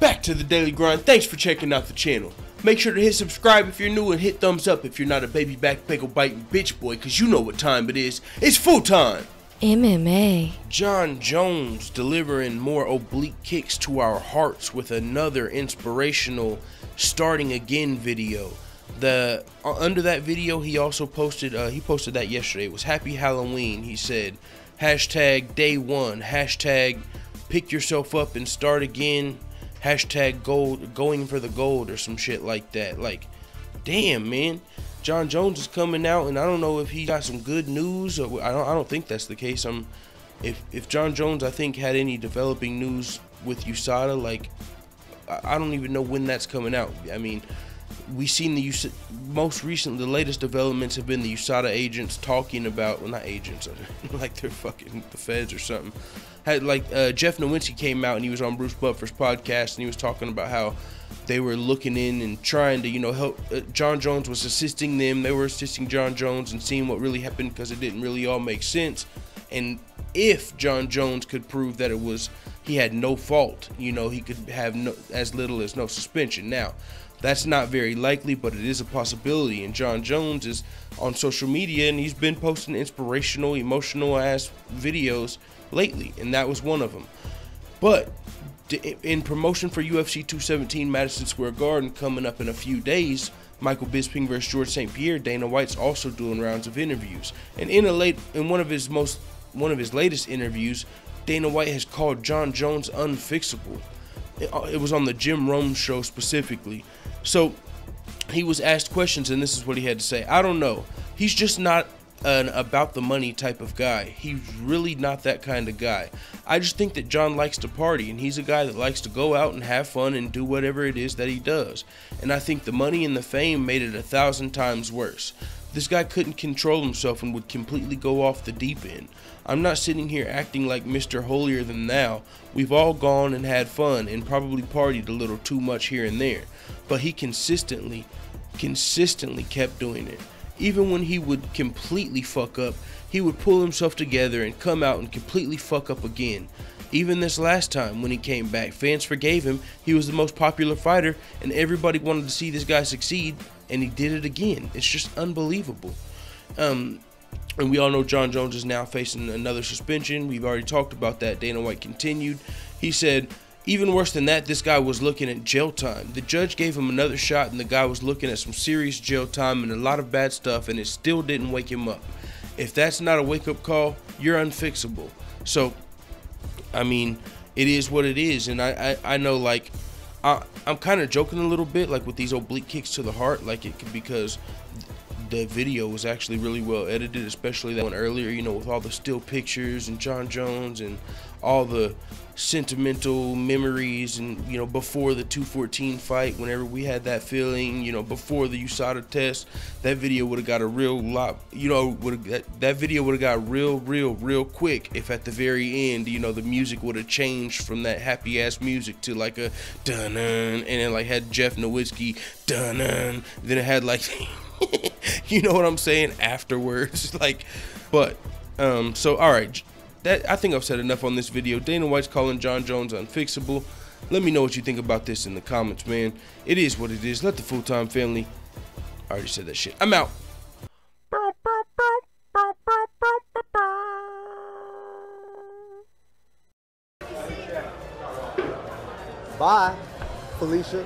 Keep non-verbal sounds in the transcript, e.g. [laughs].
back to the daily grind. Thanks for checking out the channel. Make sure to hit subscribe if you're new and hit thumbs up if you're not a baby back bagel biting bitch boy, cause you know what time it is. It's full time. MMA. Jon Jones delivering more oblique kicks to our hearts with another inspirational starting again video. The uh, under that video he also posted uh, he posted that yesterday. It was Happy Halloween. He said hashtag day one hashtag pick yourself up and start again hashtag gold going for the gold or some shit like that. Like, damn man. Jon Jones is coming out, and I don't know if he got some good news, or I don't. I don't think that's the case. I'm, if if Jon Jones, I think had any developing news with USADA, like I don't even know when that's coming out. I mean, we seen the most recent, the latest developments have been the USADA agents talking about, well, not agents, [laughs] like they're fucking the feds or something. Had like uh, Jeff Novitzky came out and he was on Bruce Buffer's podcast and he was talking about how they were looking in and trying to, you know, help. Uh, Jon Jones was assisting them. They were assisting Jon Jones and seeing what really happened because it didn't really all make sense. And if Jon Jones could prove that it was he had no fault, you know, he could have no, as little as no suspension. Now, that's not very likely, but it is a possibility. And Jon Jones is on social media and he's been posting inspirational, emotional ass videos lately, and that was one of them. But in promotion for UFC 217 Madison Square Garden coming up in a few days, Michael Bisping versus George St. Pierre, Dana White's also doing rounds of interviews. And in a late in one of his most one of his latest interviews, Dana White has called Jon Jones unfixable. Uh, it was on the Jim Rome show specifically. So he was asked questions, and this is what he had to say. I don't know. He's just not an about the money type of guy. He's really not that kind of guy. I just think that Jon likes to party, and he's a guy that likes to go out and have fun and do whatever it is that he does. And I think the money and the fame made it a thousand times worse. This guy couldn't control himself and would completely go off the deep end. I'm not sitting here acting like Mr. Holier than thou. We've all gone and had fun and probably partied a little too much here and there. But he consistently, consistently kept doing it. Even when he would completely fuck up, he would pull himself together and come out and completely fuck up again. Even this last time when he came back, fans forgave him. He was the most popular fighter, and everybody wanted to see this guy succeed, and he did it again. It's just unbelievable. Um, and we all know Jon Jones is now facing another suspension. We've already talked about that. Dana White continued. He said, even worse than that, this guy was looking at jail time. The judge gave him another shot, and the guy was looking at some serious jail time and a lot of bad stuff, and it still didn't wake him up. If that's not a wake up call, you're unfixable. So, I mean, it is what it is, and I, I, I know, like, I, I'm kind of joking a little bit, like with these oblique kicks to the heart, like it because the video was actually really well edited, especially that one earlier, you know, with all the still pictures and Jon Jones and all the sentimental memories and you know before the 214 fight whenever we had that feeling you know before the USADA test that video would have got a real lot you know would that, that video would have got real real real quick if at the very end you know the music would have changed from that happy ass music to like a dun and it like had Jeff Novitzky dun then it had like [laughs] you know what I'm saying? Afterwards [laughs] like but um so all right that I think I've said enough on this video. Dana White's calling Jon Jones unfixable. Let me know what you think about this in the comments, man. It is what it is. Let the full time family. I already said that shit. I'm out. Bye, Felicia.